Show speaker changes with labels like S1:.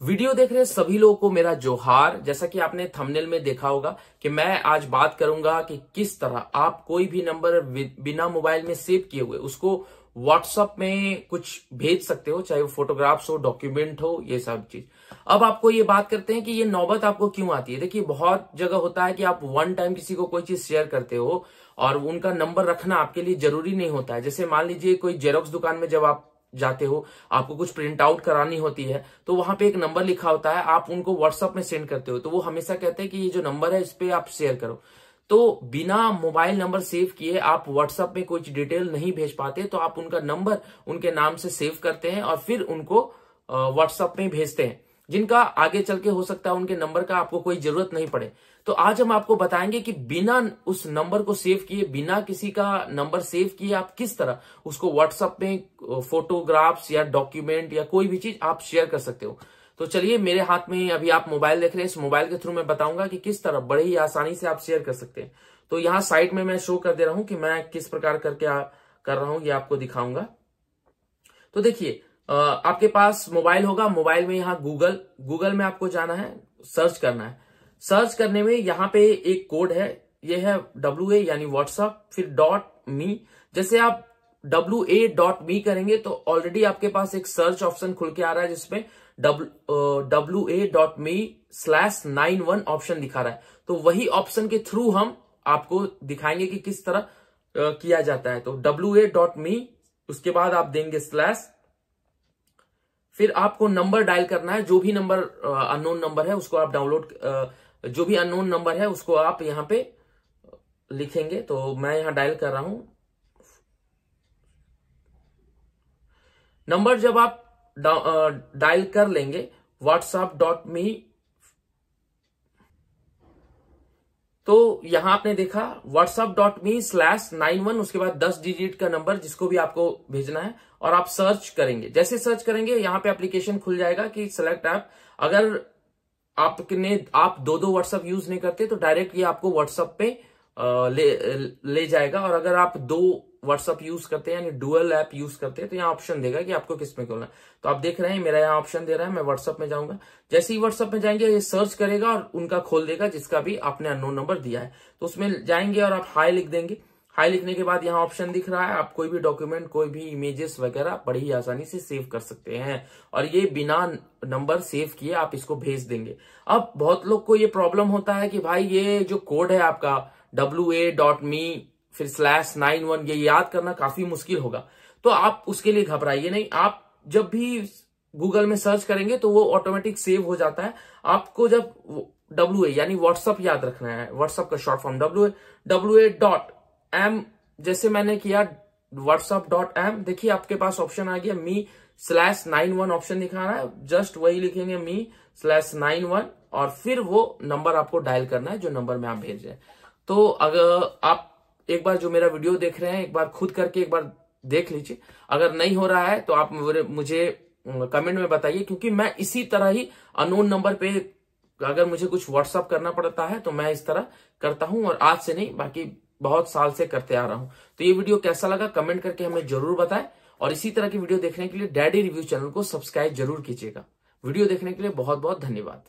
S1: Video देख रहे सभी लोगों को मेरा जोहार। जैसा कि आपने थंबनेल में देखा होगा कि मैं आज बात करूँगा कि किस तरह आप कोई भी नंबर बिना मोबाइल में सेव किए हुए उसको व्हाट्सएप में कुछ भेज सकते हो, चाहे वो फोटोग्राफ्स हो डॉक्यूमेंट हो, ये सब चीज़। अब आपको ये बात करते हैं कि ये नौबत आपको क्यों आती है? देखिए, बहुत जगह होता है कि आप वन टाइम किसी को कोई चीज़ शेयर करते हो और उनका नंबर रखना आपके लिए ज़रूरी नहीं होता है। जैसे मान लीजिए कोई जेरोक्स दुकान में जब आप जाते हो, आपको कुछ प्रिंट आउट करानी होती है तो वहाँ पे एक नंबर लिखा होता है, आप उनको व्हाट्सअप में सेंड करते हो तो वो हमेशा कहते हैं कि ये जो नंबर है, इस पर आप शेयर करो। तो बिना मोबाइल नंबर सेव किए आप व्हाट्सअप में कुछ डिटेल नहीं भेज पाते तो आप उनका नंबर उनके नाम से सेव करते हैं और फिर उनको व्हाट्सएप में भेजते हैं। जिनका आगे चल के हो सकता है उनके नंबर का आपको कोई ज़रूरत नहीं पड़े। तो आज हम आपको बताएँगे कि बिना उस नंबर को सेव किए, बिना किसी का नंबर सेव किए आप किस तरह उसको व्हाट्सएप में फोटोग्राफ्स या डॉक्यूमेंट या कोई भी चीज़ आप शेयर कर सकते हो। तो चलिए, मेरे हाथ में अभी आप मोबाइल देख रहे हैं। इस मोबाइल के थ्रू मैं बताऊँगा कि किस तरह बड़े ही आसानी से आप शेयर कर सकते हैं। तो यहाँ साइड में मैं शो कर दे रहा हूँ कि मैं किस प्रकार करके कर रहा हूँ, ये आपको दिखाऊँगा। तो देखिए आपके पास मोबाइल होगा, मोबाइल में यहाँ गूगल गूगल में आपको जाना है, सर्च करना है। सर्च करने में यहाँ पे एक कोड है, ये है डब्ल्यू ए यानी व्हाट्सअप फिर डॉट मी जैसे आप डब्ल्यू ए डॉट मी करेंगे तो ऑलरेडी आपके पास एक सर्च ऑप्शन खुल के आ रहा है, जिसमें W A dot me slash nine one option दिखा रहा है। तो वही ऑप्शन के थ्रू हम आपको दिखाएँगे कि किस तरह किया जाता है। तो डब्ल्यू ए डॉट मी उसके बाद आप देंगे स्लैश फिर आपको नंबर डायल करना है, जो भी नंबर अननोन नंबर है, उसको आप डाउनलोड जो भी अननोन नंबर है, उसको आप यहाँ पे लिखेंगे। तो मैं यहाँ डायल कर रहा हूँ। नंबर जब आप डायल कर लेंगे व्हाट्सएप डॉट मी तो यहाँ आपने देखा WhatsApp dot me slash nine one उसके बाद दस डिजिट का नंबर जिसको भी आपको भेजना है, और आप सर्च करेंगे। जैसे सर्च करेंगे, यहाँ पे एप्लीकेशन खुल जाएगा कि सिलेक्ट ऐप अगर आपने, आप दो दो व्हाट्सएप यूज़ नहीं करते तो डायरेक्ट ये आपको व्हाट्सएप पे ले ले जाएगा। और अगर आप दो व्हाट्सअप यूज़ करते हैं, यानी डुअल ऐप यूज़ करते हैं तो यहाँ ऑप्शन देगा कि आपको किसमें खोलना तो आप देख रहे हैं, मेरा यहाँ ऑप्शन दे रहा है, मैं व्हाट्सअप में जाऊँगा। जैसे ही व्हाट्सअप में जाएँगे, ये सर्च करेगा और उनका खोल देगा, जिसका भी आपने अनोन नंबर दिया है। तो उसमें जाएँगे और आप हाई लिख देंगे। हाई लिखने के बाद यहाँ ऑप्शन दिख रहा है, आप कोई भी डॉक्यूमेंट कोई भी इमेजेस वगैरह बड़ी ही आसानी से सेव कर सकते हैं। और ये बिना नंबर सेव किए आप इसको भेज देंगे। अब बहुत लोग को ये प्रॉब्लम होता है कि भाई, ये जो कोड है आपका डब्ल्यू ए डॉट मी फिर स्लैश नाइन वन ये याद करना काफ़ी मुश्किल होगा। तो आप उसके लिए घबराइए नहीं। आप जब भी गूगल में सर्च करेंगे तो वो ऑटोमेटिक सेव हो जाता है। आपको जब डब्ल्यू ए यानी व्हाट्सअप याद रखना है। व्हाट्सअप का short form W A W A dot M जैसे मैंने किया व्हाट्सअप डॉट एम देखिए, आपके पास ऑप्शन आ गया me slash nine one option दिखा रहा है। जस्ट वही लिखेंगे मी स्लैश नाइन वन और फिर वो नंबर आपको डायल करना है, जो नंबर में आप भेज रहे हैं। तो अगर आप एक बार जो मेरा वीडियो देख रहे हैं, एक बार खुद करके एक बार देख लीजिए। अगर नहीं हो रहा है तो आप मुझे कमेंट में बताइए, क्योंकि मैं इसी तरह ही अनोन नंबर पे अगर मुझे कुछ व्हाट्सअप करना पड़ता है तो मैं इस तरह करता हूँ, और आज से नहीं, बाकी बहुत साल से करते आ रहा हूँ। तो ये वीडियो कैसा लगा कमेंट करके हमें ज़रूर बताएँ, और इसी तरह की वीडियो देखने के लिए डैडी रिव्यू चैनल को सब्सक्राइब ज़रूर कीजिएगा। वीडियो देखने के लिए बहुत बहुत धन्यवाद।